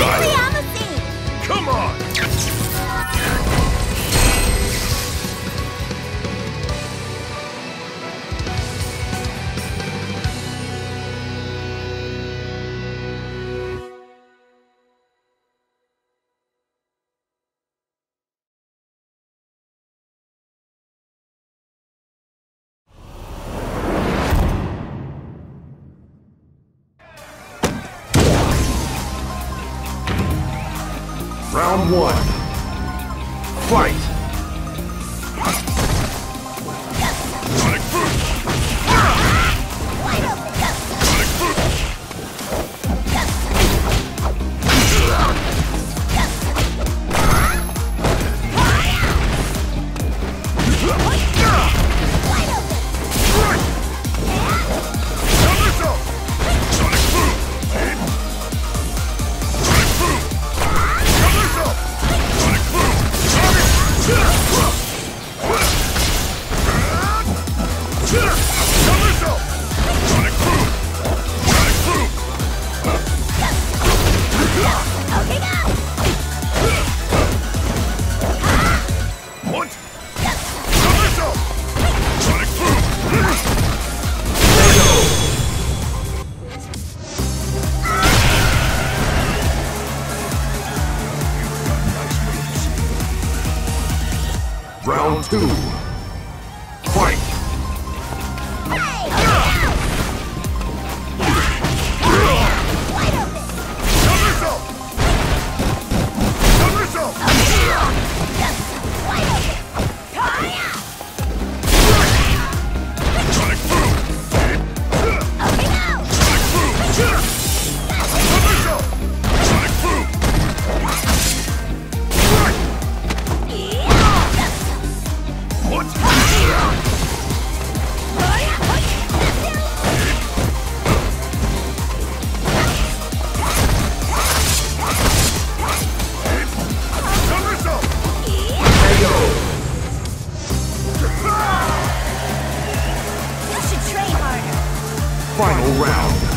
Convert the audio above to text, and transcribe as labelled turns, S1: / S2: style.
S1: Right.
S2: Round one. Fight! Round two. Fight!
S3: Hey!
S2: final round.